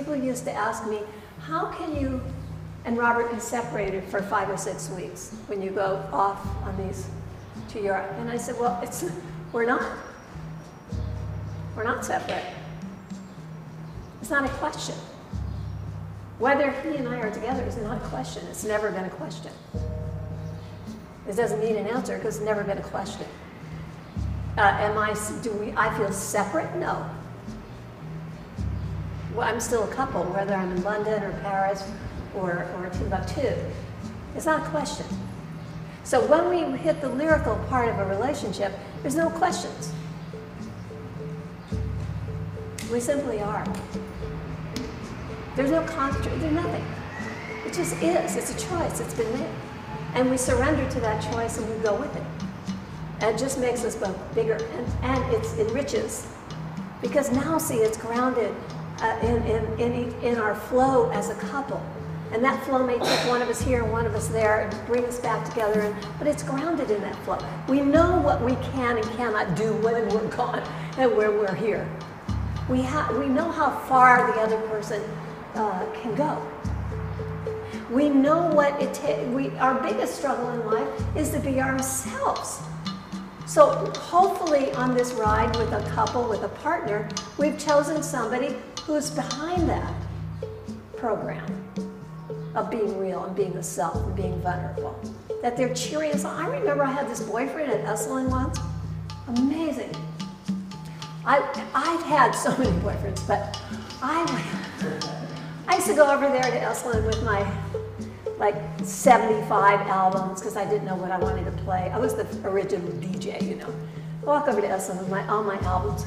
People used to ask me, how can you and Robert is separated for five or six weeks when you go off on these to Europe. And I said, well, it's, we're not. We're not separate. It's not a question. Whether he and I are together is not a question. It's never been a question. It doesn't need an answer because it's never been a question. Uh, am I, do we, I feel separate? No. Well, I'm still a couple, whether I'm in London or Paris or, or Timbuktu. It's not a question. So when we hit the lyrical part of a relationship, there's no questions. We simply are. There's no contract, there's nothing. It just is. It's a choice. It's been made. And we surrender to that choice and we go with it. And it just makes us both bigger and, and it enriches. Because now, see, it's grounded uh, in, in, in, in our flow as a couple. And that flow may take one of us here and one of us there and bring us back together, and, but it's grounded in that flow. We know what we can and cannot do when we're gone and where we're here. We, ha- we know how far the other person uh, can go. We know what it takes. We our biggest struggle in life is to be ourselves. So hopefully on this ride with a couple, with a partner, we've chosen somebody who's behind that program of being real and being a self and being vulnerable. That they're cheering us on. I remember I had this boyfriend at Esalen once. Amazing. I, I've had so many boyfriends, but I, I used to go over there to Esalen with my like 75 albums because I didn't know what I wanted to play. I was the original DJ, you know. I walk over to Esalen with my, all my albums,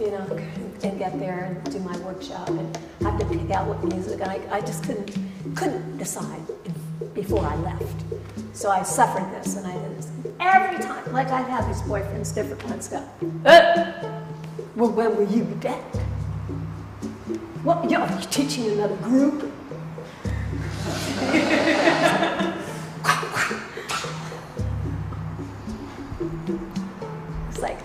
you know, and get there and do my workshop and have to pick out what music. And I, I just couldn't, couldn't decide before I left. So I suffered this and I did this. Every time, like I'd have these boyfriends, different ones go, uh, well, when will you back? What, you are teaching another group? it's like,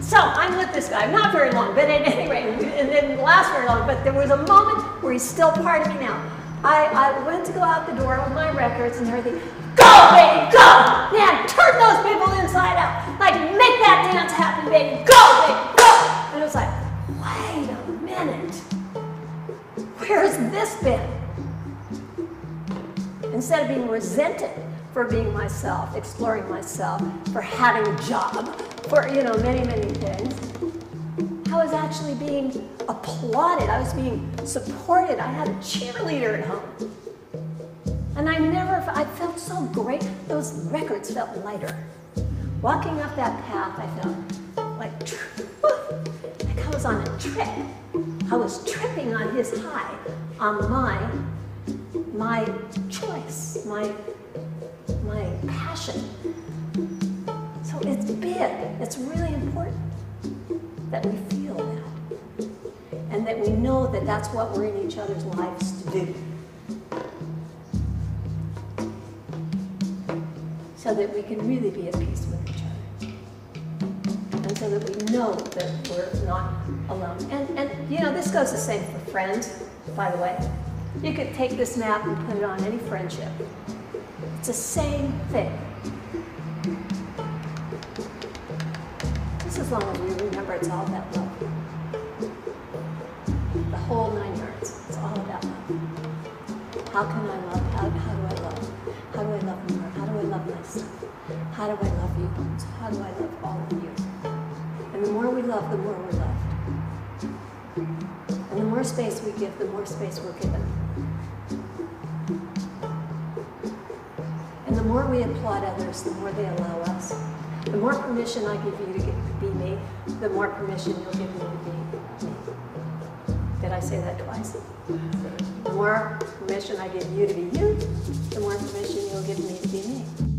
so I'm with this guy, not very long, but at any rate, it didn't last very long, but there was a moment where he's still part of me now. I, I went to go out the door with my records and everything. Go, baby, go! Man, turn those people inside out. Like, make that dance happen, baby. Go, baby, go! And it was like, wait a minute. Where's this been? Instead of being resented for being myself, exploring myself, for having a job, for, you know, many, many things, I was actually being applauded. I was being supported. I had a cheerleader at home. And I never, I felt so great. Those records felt lighter. Walking up that path, I felt like, like I was on a trip. I was tripping on his high, on my, my choice, my, my passion. It's big. It's really important that we feel that. And that we know that that's what we're in each other's lives to do. So that we can really be at peace with each other. And so that we know that we're not alone. And, and you know, this goes the same for friends, by the way. You could take this map and put it on any friendship. It's the same thing. Just as long as we remember it's all about love. The whole nine yards. It's all about love. How can I love? How, how do I love? How do I love more? How do I love myself? How do I love you? How do I love all of you? And the more we love, the more we're loved. And the more space we give, the more space we're given. And the more we applaud others, the more they allow us. The more permission I give you to be the more permission you'll give me to be me. Did I say that twice? The more permission I give you to be you, the more permission you'll give me to be me.